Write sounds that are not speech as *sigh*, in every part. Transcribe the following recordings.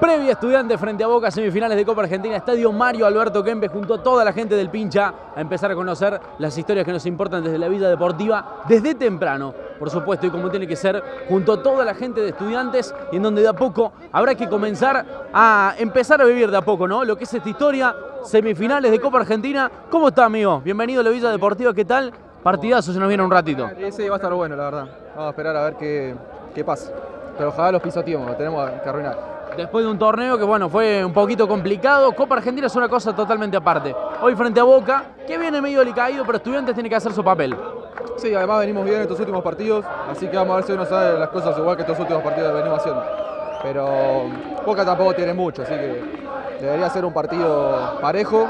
Previa estudiante frente a Boca, semifinales de Copa Argentina, Estadio Mario Alberto Kempe junto a toda la gente del Pincha a empezar a conocer las historias que nos importan desde la vida deportiva desde temprano, por supuesto, y como tiene que ser, junto a toda la gente de estudiantes, y en donde de a poco habrá que comenzar a empezar a vivir de a poco, ¿no? Lo que es esta historia, semifinales de Copa Argentina. ¿Cómo está, amigo? Bienvenido a la Villa Deportiva, ¿qué tal? Partidazo se nos viene un ratito. Sí, va a estar bueno, la verdad. Vamos a esperar a ver qué, qué pasa. Pero ojalá los pisoteemos, lo tenemos que arruinar después de un torneo que bueno, fue un poquito complicado. Copa Argentina es una cosa totalmente aparte. Hoy frente a Boca, que viene medio caído, pero Estudiantes tiene que hacer su papel. Sí, además venimos bien en estos últimos partidos, así que vamos a ver si hoy nos sale las cosas igual que estos últimos partidos que venimos haciendo. Pero Boca tampoco tiene mucho, así que debería ser un partido parejo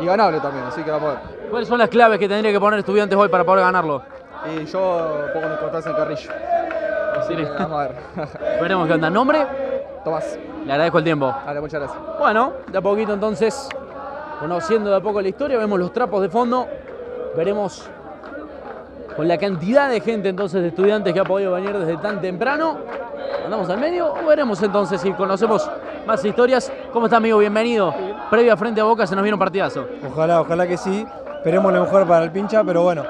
y ganable también, así que vamos a ver. ¿Cuáles son las claves que tendría que poner Estudiantes hoy para poder ganarlo? Y yo pongo mi importancia en Carrillo. Así que vamos a ver. *laughs* Veremos qué onda. ¿Nombre? Tomás. Le agradezco el tiempo. Vale, muchas gracias. Bueno, de a poquito entonces, conociendo de a poco la historia, vemos los trapos de fondo, veremos con la cantidad de gente entonces de estudiantes que ha podido venir desde tan temprano. ¿Andamos al medio o veremos entonces si conocemos más historias? ¿Cómo está amigo? Bienvenido. Previa frente a Boca se nos viene un partidazo. Ojalá, ojalá que sí. Esperemos lo mejor para el pincha, pero bueno,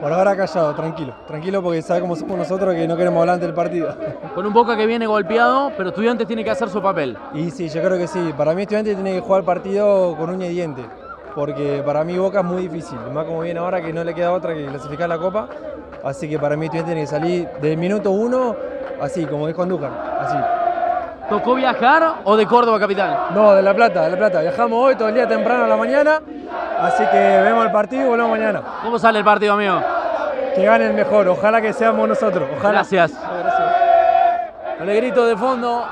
por ahora callado, tranquilo. Tranquilo porque sabe cómo somos nosotros que no queremos hablar del partido. Con un Boca que viene golpeado, pero Estudiantes tiene que hacer su papel. Y sí, yo creo que sí. Para mí Estudiantes tiene que jugar el partido con uña y diente. Porque para mí Boca es muy difícil. Más como viene ahora que no le queda otra que clasificar la Copa. Así que para mí Estudiantes tiene que salir del minuto uno, así, como dijo Andújar. Así. ¿Tocó viajar o de Córdoba capital? No, de La Plata, de La Plata. Viajamos hoy todo el día temprano a la mañana Así que vemos el partido y volvemos mañana. ¿Cómo sale el partido, amigo? Que gane el mejor, ojalá que seamos nosotros. Ojalá. Gracias. Con el grito de fondo,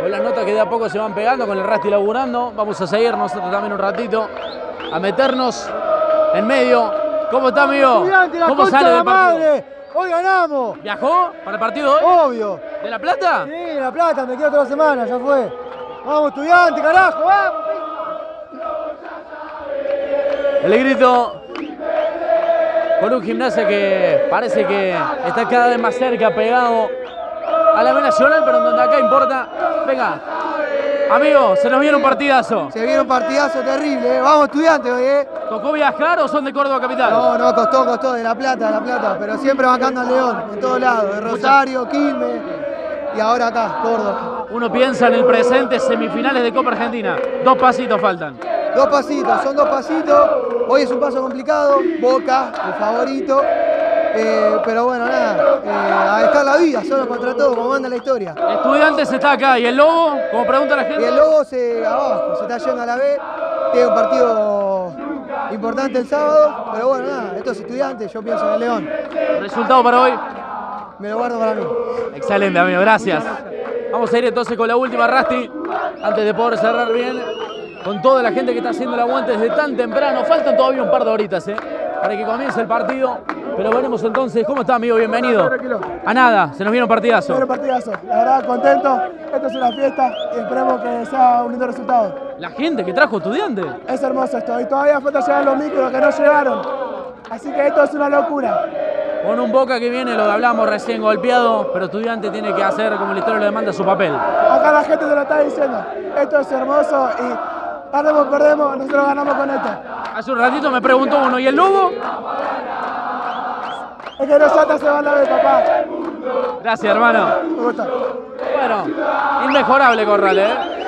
con las notas que de a poco se van pegando, con el Rasti laburando, vamos a seguir nosotros también un ratito, a meternos en medio. ¿Cómo está, amigo? ¿Cómo sale del partido? Hoy ganamos. ¿Viajó para el partido hoy? Obvio. ¿De La Plata? Sí, de La Plata, me quedo toda la semana, ya fue. Vamos, estudiante, carajo, vamos. El grito con un gimnasio que parece que está cada vez más cerca, pegado a la B Nacional, pero donde acá importa. Venga, amigo, se nos viene un partidazo. Se viene un partidazo terrible, ¿eh? vamos estudiantes hoy, ¿eh? ¿Tocó viajar o son de Córdoba Capital? No, no, costó, costó, de La Plata, de La Plata, pero siempre bancando al León, en todos lados, de Rosario, Quilmes y ahora acá, Córdoba. Uno piensa en el presente, semifinales de Copa Argentina, dos pasitos faltan. Dos pasitos, son dos pasitos. Hoy es un paso complicado, Boca, el favorito. Eh, pero bueno, nada, eh, a dejar la vida, solo contra todo, como manda la historia. Estudiantes está acá, ¿y el Lobo? Como pregunta la gente. Y el Lobo se abajo, se está yendo a la B, tiene un partido importante el sábado, pero bueno, nada, estos estudiantes, yo pienso en el León. ¿Resultado para hoy? Me lo guardo para mí. Excelente, amigo, gracias. Vamos a ir entonces con la última, Rasti, antes de poder cerrar bien con toda la gente que está haciendo el aguante desde tan temprano. Faltan todavía un par de horitas ¿eh? para que comience el partido. Pero veremos entonces. ¿Cómo está, amigo? Bienvenido. A nada, se nos viene un partidazo. un partidazo. La verdad, contento. Esto es una fiesta y esperemos que sea un lindo resultado. La gente que trajo estudiantes. Es hermoso esto. Y todavía falta llegar los micros que no llegaron. Así que esto es una locura. Con un Boca que viene, lo que hablamos recién, golpeado, pero estudiante tiene que hacer, como la historia le demanda, su papel. Acá la gente te lo está diciendo. Esto es hermoso y Ganamos, perdemos, nosotros ganamos con esto. Hace un ratito me preguntó uno, ¿y el lobo? Es que nosotros se van a ver, papá. Gracias, hermano. Me gusta. Bueno, inmejorable Corral, ¿eh?